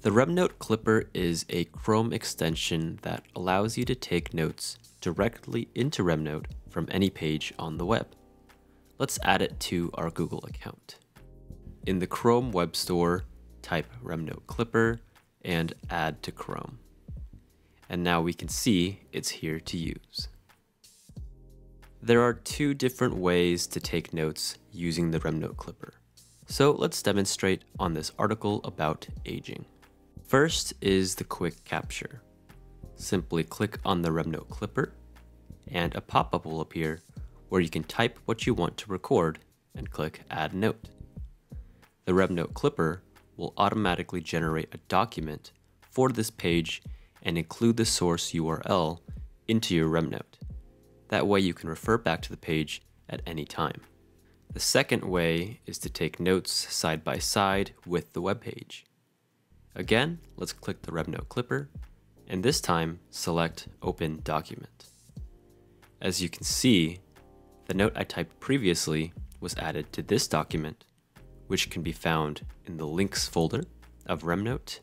The RemNote Clipper is a Chrome extension that allows you to take notes directly into RemNote from any page on the web. Let's add it to our Google account. In the Chrome Web Store, type RemNote Clipper and add to Chrome. And now we can see it's here to use. There are two different ways to take notes using the RemNote Clipper. So let's demonstrate on this article about aging. First is the quick capture. Simply click on the RemNote Clipper and a pop-up will appear where you can type what you want to record and click Add Note. The RemNote Clipper will automatically generate a document for this page and include the source URL into your RemNote. That way you can refer back to the page at any time. The second way is to take notes side by side with the web page. Again, let's click the RemNote Clipper, and this time select Open Document. As you can see, the note I typed previously was added to this document, which can be found in the Links folder of RemNote,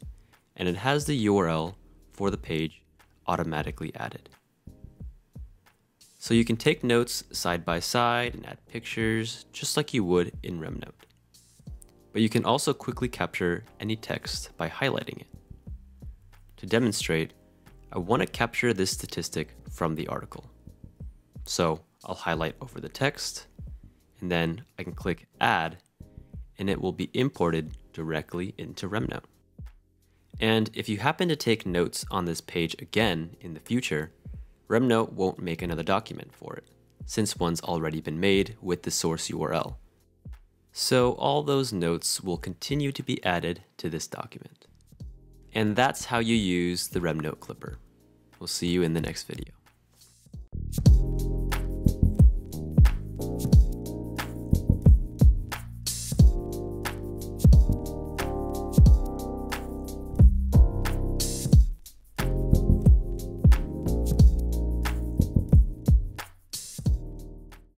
and it has the URL for the page automatically added. So you can take notes side by side and add pictures just like you would in RemNote but you can also quickly capture any text by highlighting it. To demonstrate, I want to capture this statistic from the article. So I'll highlight over the text, and then I can click Add, and it will be imported directly into RemNote. And if you happen to take notes on this page again in the future, RemNote won't make another document for it, since one's already been made with the source URL. So all those notes will continue to be added to this document. And that's how you use the RemNote Clipper. We'll see you in the next video.